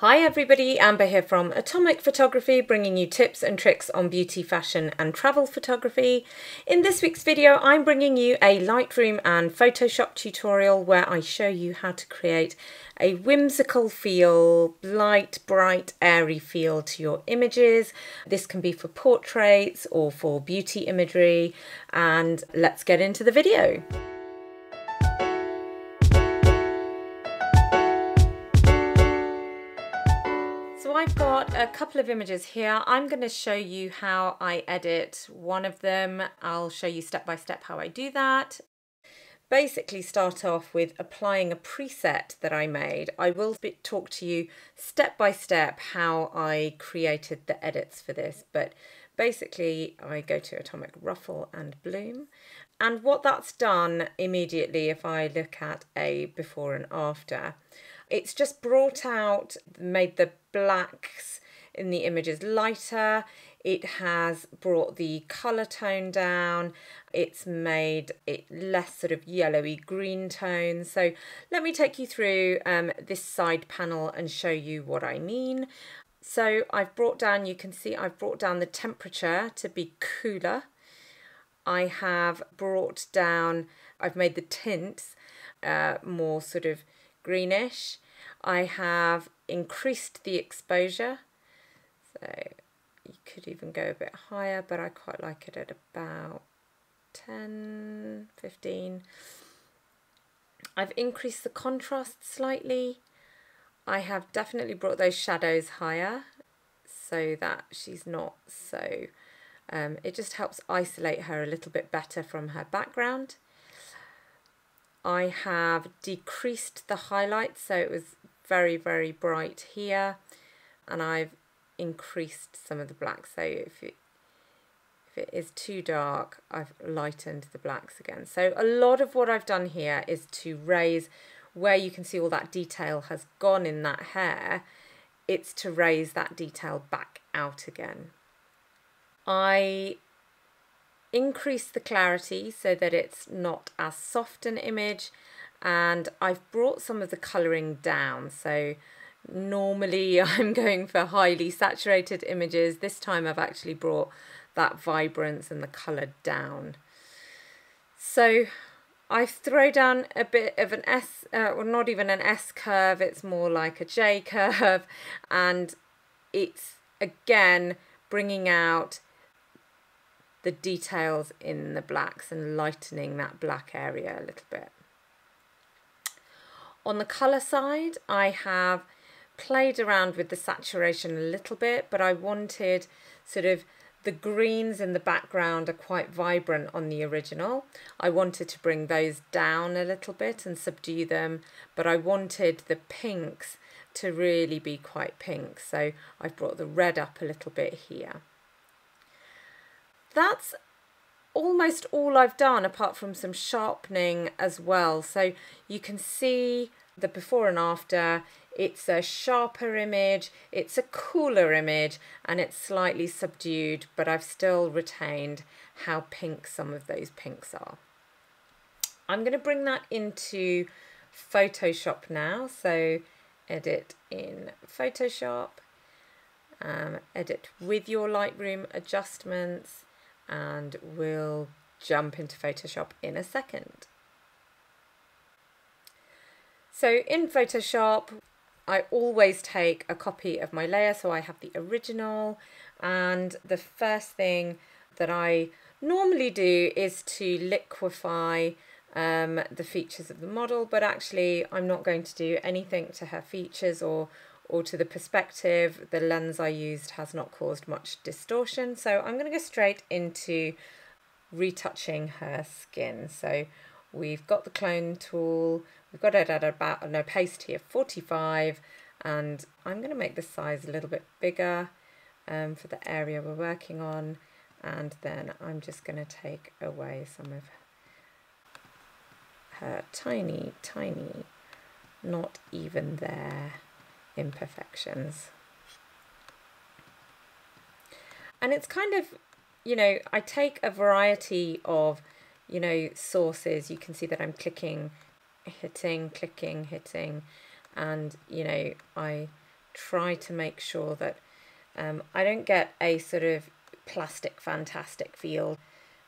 Hi everybody, Umbar here from Atomik Photography, bringing you tips and tricks on beauty, fashion and travel photography. In this week's video, I'm bringing you a Lightroom and Photoshop tutorial where I show you how to create a whimsical feel, light, bright, airy feel to your images. This can be for portraits or for beauty imagery, and let's get into the video. I've got a couple of images here. I'm going to show you how I edit one of them. I'll show you step by step how I do that. Basically start off with applying a preset that I made. I will talk to you step by step how I created the edits for this, but basically I go to Atomik Ruffle and Bloom and what that's done immediately if I look at a before and after it's just brought out, made the blacks in the images lighter. It has brought the colour tone down. It's made it less sort of yellowy green tones. So let me take you through um, this side panel and show you what I mean. So I've brought down, you can see I've brought down the temperature to be cooler. I have brought down, I've made the tints uh, more sort of greenish. I have increased the exposure. So you could even go a bit higher, but I quite like it at about 10, 15. I've increased the contrast slightly. I have definitely brought those shadows higher so that she's not so, um, it just helps isolate her a little bit better from her background. I have decreased the highlights so it was very very bright here and I've increased some of the black. So if it if it is too dark I've lightened the blacks again. So a lot of what I've done here is to raise where you can see all that detail has gone in that hair it's to raise that detail back out again. I increase the clarity so that it's not as soft an image. And I've brought some of the colouring down. So normally I'm going for highly saturated images. This time I've actually brought that vibrance and the colour down. So I throw down a bit of an S, uh, well not even an S curve, it's more like a J curve. And it's again bringing out the details in the blacks and lightening that black area a little bit. On the colour side, I have played around with the saturation a little bit, but I wanted sort of the greens in the background are quite vibrant on the original. I wanted to bring those down a little bit and subdue them, but I wanted the pinks to really be quite pink. So I've brought the red up a little bit here that's almost all I've done apart from some sharpening as well. So you can see the before and after. It's a sharper image, it's a cooler image, and it's slightly subdued, but I've still retained how pink some of those pinks are. I'm going to bring that into Photoshop now. So edit in Photoshop, um, edit with your Lightroom adjustments, and we'll jump into Photoshop in a second. So in Photoshop, I always take a copy of my layer, so I have the original, and the first thing that I normally do is to liquefy um, the features of the model, but actually I'm not going to do anything to her features or or to the perspective, the lens I used has not caused much distortion. So I'm going to go straight into retouching her skin. So we've got the clone tool, we've got it at about, no paste here, 45, and I'm going to make the size a little bit bigger um, for the area we're working on. And then I'm just going to take away some of her tiny, tiny, not even there imperfections. And it's kind of, you know, I take a variety of, you know, sources. You can see that I'm clicking, hitting, clicking, hitting, and, you know, I try to make sure that um, I don't get a sort of plastic fantastic feel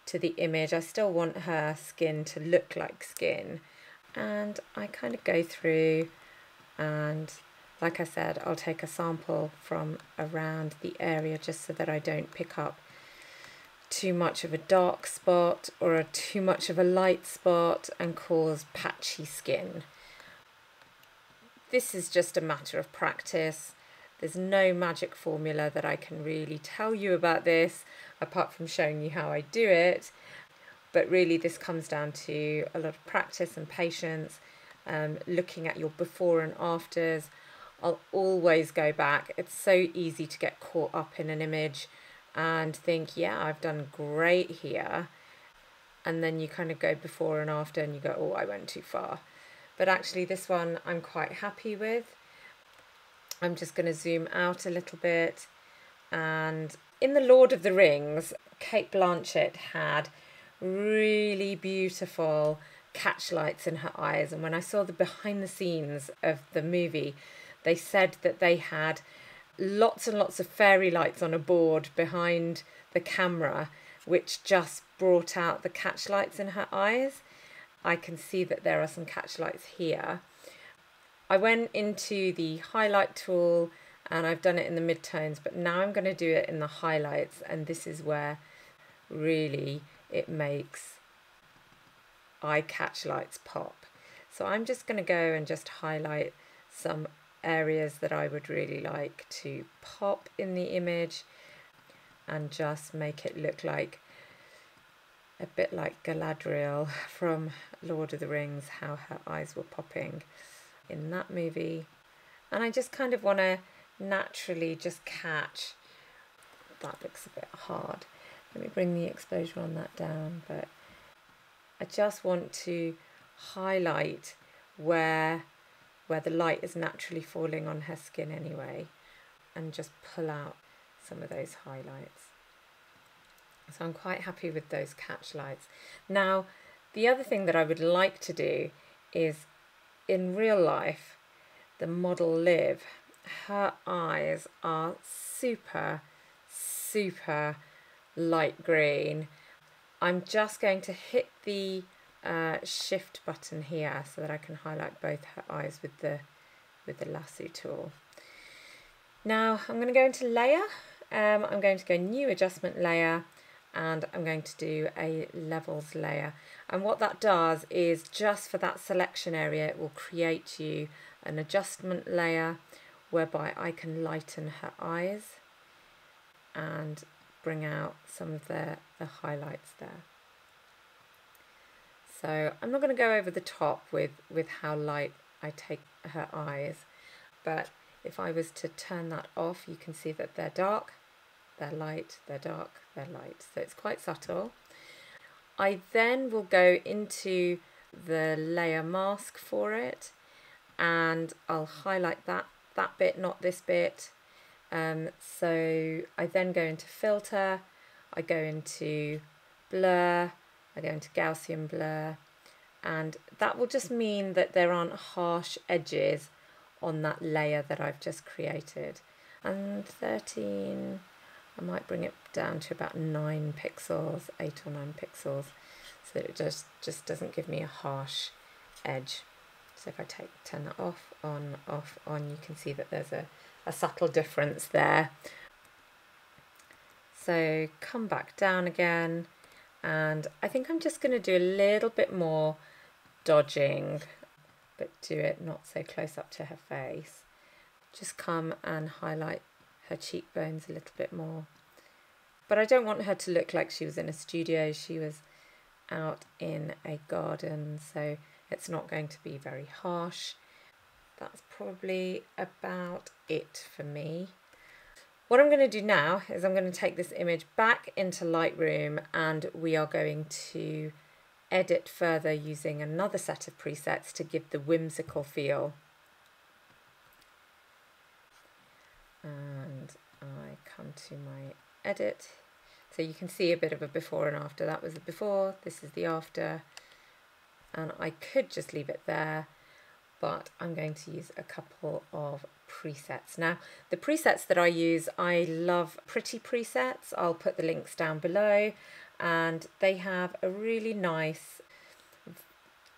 to the image. I still want her skin to look like skin. And I kind of go through and like I said, I'll take a sample from around the area just so that I don't pick up too much of a dark spot or a too much of a light spot and cause patchy skin. This is just a matter of practice. There's no magic formula that I can really tell you about this apart from showing you how I do it. But really this comes down to a lot of practice and patience, um, looking at your before and afters. I'll always go back. It's so easy to get caught up in an image and think, yeah, I've done great here. And then you kind of go before and after and you go, oh, I went too far. But actually this one I'm quite happy with. I'm just going to zoom out a little bit. And in The Lord of the Rings, Cate Blanchett had really beautiful catchlights in her eyes. And when I saw the behind the scenes of the movie, they said that they had lots and lots of fairy lights on a board behind the camera, which just brought out the catchlights in her eyes. I can see that there are some catchlights here. I went into the highlight tool and I've done it in the midtones, but now I'm going to do it in the highlights and this is where really it makes eye catch lights pop. So I'm just going to go and just highlight some areas that I would really like to pop in the image and just make it look like a bit like Galadriel from Lord of the Rings, how her eyes were popping in that movie. And I just kind of want to naturally just catch. That looks a bit hard. Let me bring the exposure on that down, but I just want to highlight where where the light is naturally falling on her skin anyway and just pull out some of those highlights. So I'm quite happy with those catch lights. Now, the other thing that I would like to do is in real life, the model Liv, her eyes are super, super light green. I'm just going to hit the uh, shift button here so that I can highlight both her eyes with the with the lasso tool. Now I'm going to go into layer. Um, I'm going to go new adjustment layer and I'm going to do a levels layer and what that does is just for that selection area it will create you an adjustment layer whereby I can lighten her eyes and bring out some of the, the highlights there. So I'm not going to go over the top with, with how light I take her eyes, but if I was to turn that off, you can see that they're dark, they're light, they're dark, they're light. So it's quite subtle. I then will go into the layer mask for it and I'll highlight that, that bit, not this bit. Um, so I then go into filter, I go into blur, I go into Gaussian blur, and that will just mean that there aren't harsh edges on that layer that I've just created. And 13, I might bring it down to about 9 pixels, 8 or 9 pixels, so that it just, just doesn't give me a harsh edge. So if I take turn that off, on, off, on, you can see that there's a, a subtle difference there. So come back down again, and I think I'm just going to do a little bit more dodging, but do it not so close up to her face. Just come and highlight her cheekbones a little bit more. But I don't want her to look like she was in a studio. She was out in a garden, so it's not going to be very harsh. That's probably about it for me. What I'm going to do now is I'm going to take this image back into Lightroom and we are going to edit further using another set of presets to give the whimsical feel. And I come to my edit. So you can see a bit of a before and after. That was the before, this is the after. And I could just leave it there, but I'm going to use a couple of presets. Now, the presets that I use, I love pretty presets. I'll put the links down below and they have a really nice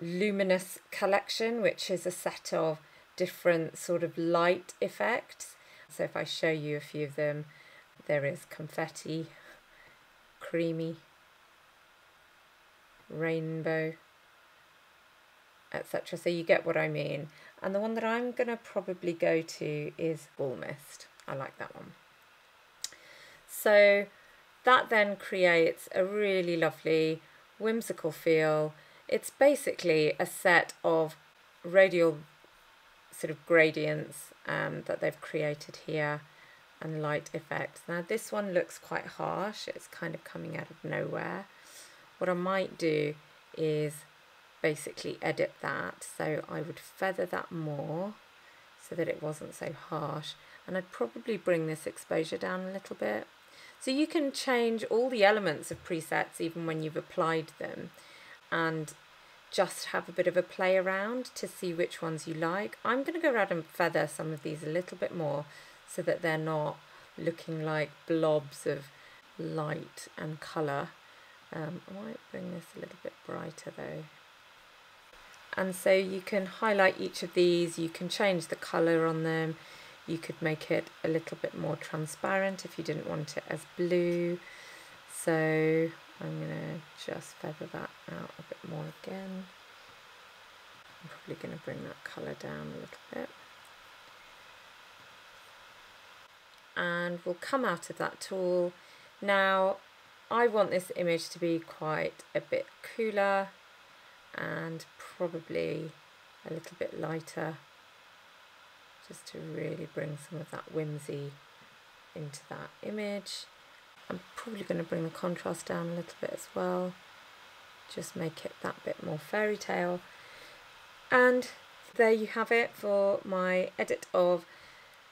luminous collection, which is a set of different sort of light effects. So if I show you a few of them, there is confetti, creamy, rainbow, etc. So you get what I mean. And the one that I'm going to probably go to is Ball Mist. I like that one. So that then creates a really lovely whimsical feel. It's basically a set of radial sort of gradients um, that they've created here and light effects. Now this one looks quite harsh, it's kind of coming out of nowhere. What I might do is basically edit that so I would feather that more so that it wasn't so harsh and I'd probably bring this exposure down a little bit so you can change all the elements of presets even when you've applied them and just have a bit of a play around to see which ones you like. I'm going to go around and feather some of these a little bit more so that they're not looking like blobs of light and colour. Um, I might bring this a little bit brighter though and so you can highlight each of these you can change the color on them. You could make it a little bit more transparent if you didn't want it as blue. So I'm going to just feather that out a bit more again. I'm probably going to bring that colour down a little bit. And we'll come out of that tool. Now I want this image to be quite a bit cooler and probably a little bit lighter just to really bring some of that whimsy into that image. I'm probably going to bring the contrast down a little bit as well, just make it that bit more fairy tale. And there you have it for my edit of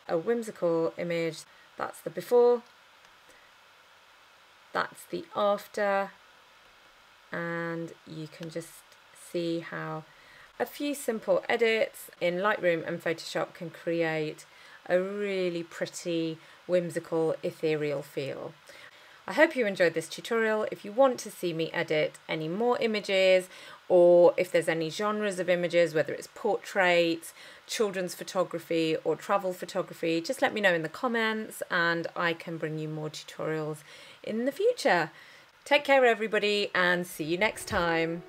a whimsical image. That's the before, that's the after, and you can just see how a few simple edits in Lightroom and Photoshop can create a really pretty, whimsical, ethereal feel. I hope you enjoyed this tutorial. If you want to see me edit any more images or if there's any genres of images, whether it's portraits, children's photography or travel photography, just let me know in the comments and I can bring you more tutorials in the future. Take care everybody and see you next time.